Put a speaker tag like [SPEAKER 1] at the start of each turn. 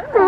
[SPEAKER 1] Oh.